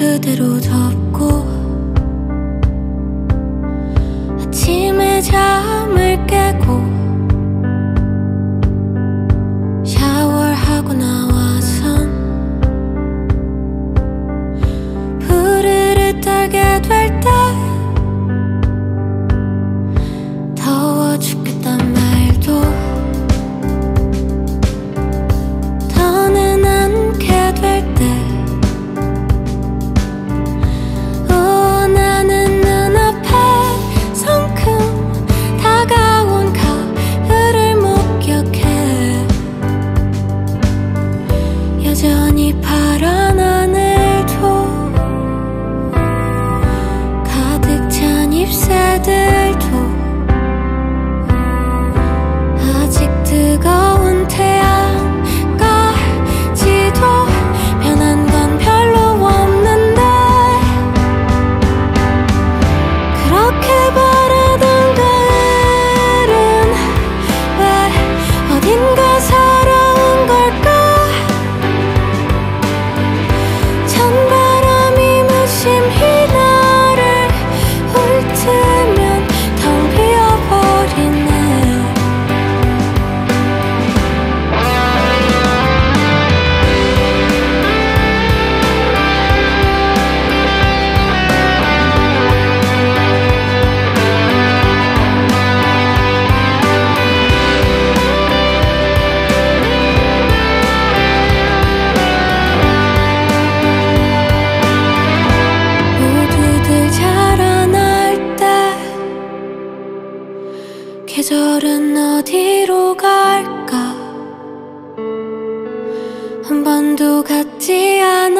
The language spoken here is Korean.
그대로 덮고 아침에 잠을 깨고 샤워하고 나와선 푸르르 떨게 될때 day 계절은 어디로 갈까? 한 번도 갖지 않았던 낙엽 속에 난아